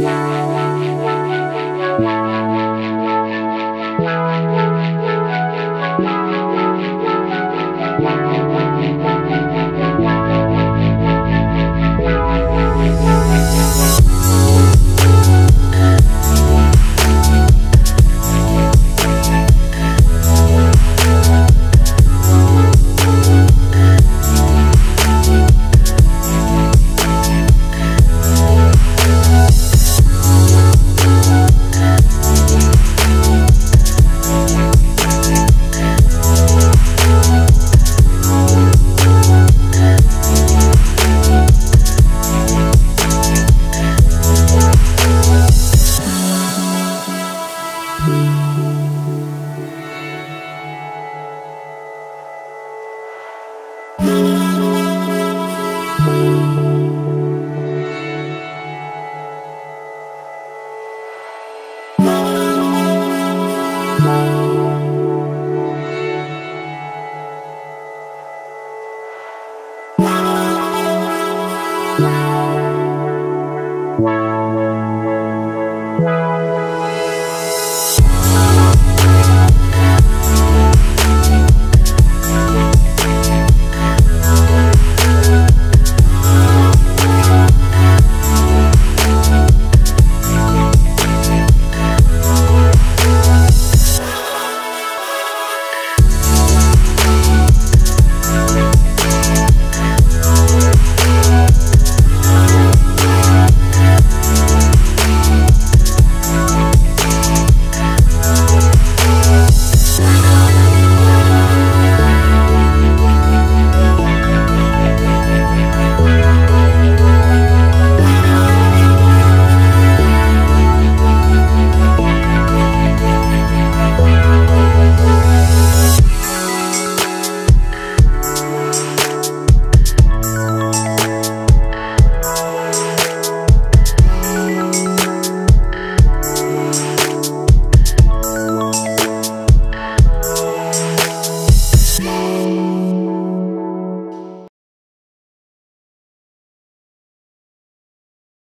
la la la Bye.